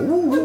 呜呜